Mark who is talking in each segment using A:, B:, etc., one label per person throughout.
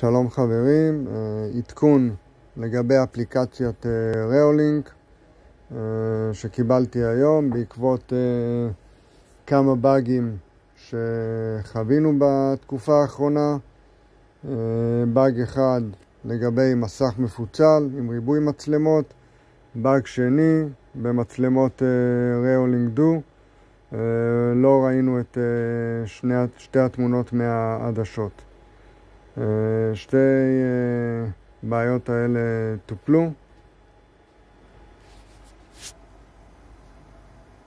A: שלום חברים, אה, עדכון לגבי אפליקציית ריאולינק אה, שקיבלתי היום בעקבות אה, כמה באגים שחווינו בתקופה האחרונה. באג אחד לגבי מסך מפוצל עם ריבוי מצלמות, באג שני במצלמות ריאולינק דו, לא ראינו את שני, שתי התמונות מהעדשות. אה, שתי אה, בעיות האלה טופלו.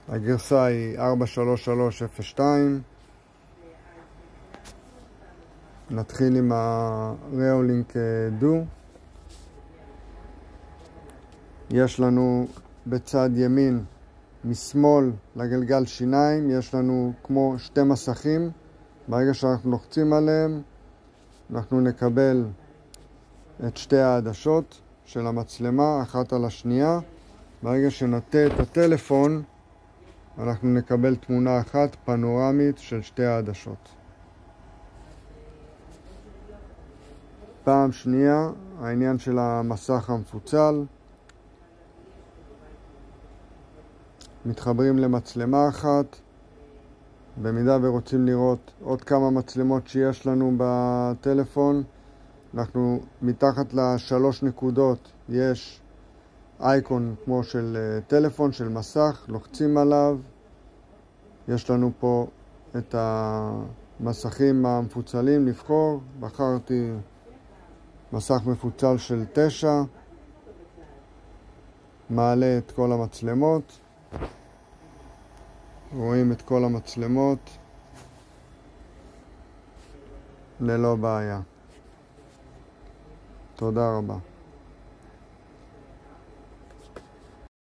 A: הגרסה היא 43302. נתחיל עם ה-Reolink דו. יש לנו בצד ימין, משמאל לגלגל שיניים, יש לנו כמו שתי מסכים. ברגע שאנחנו לוחצים עליהם, אנחנו נקבל את שתי העדשות של המצלמה, אחת על השנייה. ברגע שנטה את הטלפון, אנחנו נקבל תמונה אחת פנורמית של שתי העדשות. פעם שנייה, העניין של המסך המפוצל. מתחברים למצלמה אחת, במידה ורוצים לראות עוד כמה מצלמות שיש לנו בטלפון, אנחנו מתחת לשלוש נקודות יש אייקון כמו של אה, טלפון, של מסך, לוחצים עליו, יש לנו פה את המסכים המפוצלים לבחור, בחרתי מסך מפוצל של תשע, מעלה את כל המצלמות רואים את כל המצלמות ללא בעיה. תודה רבה.